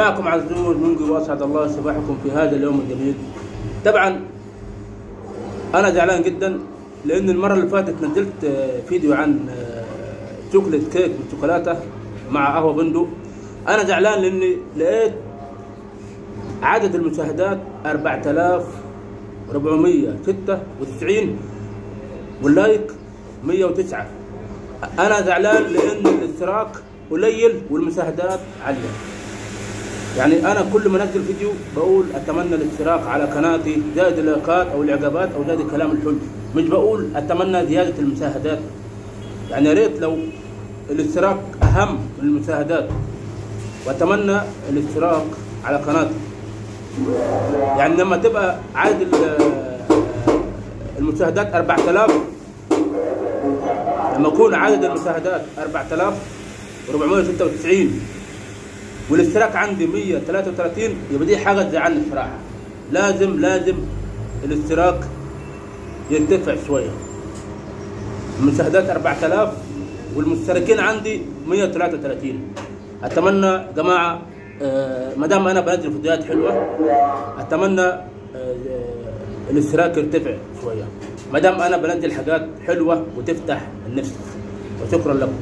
معكم عزوز منقي واسعد الله صباحكم في هذا اليوم الجميل. طبعا أنا زعلان جدا لأن المرة اللي فاتت نزلت آه، فيديو عن آه، chocolate cake بالشوكولاتة مع قهوه بندق أنا زعلان لأني لقيت عدد المشاهدات 4496 وال like 109 أنا زعلان لأن الاشتراك قليل والمشاهدات عالية. يعني أنا كل ما انزل فيديو بقول أتمنى الاشتراك على قناتي زائد اللايكات أو الإعجابات أو زائد الكلام الحلو مش بقول أتمنى زيادة المشاهدات. يعني يا ريت لو الاشتراك أهم من المشاهدات. وأتمنى الاشتراك على قناتي. يعني لما تبقى عدد ال- المشاهدات 4000 لما يكون عدد المشاهدات 4496 والاشتراك عندي 133 يبقى دي حاجة تزعلني بصراحه لازم لازم الاشتراك يرتفع شوية. المشاهدات 4000 والمشتركين عندي 133 أتمنى يا جماعة آه، ما دام أنا بنزل فيديوهات حلوة أتمنى آه، آه، الاشتراك يرتفع شوية. ما دام أنا بنزل حاجات حلوة وتفتح النفس. وشكرا لكم.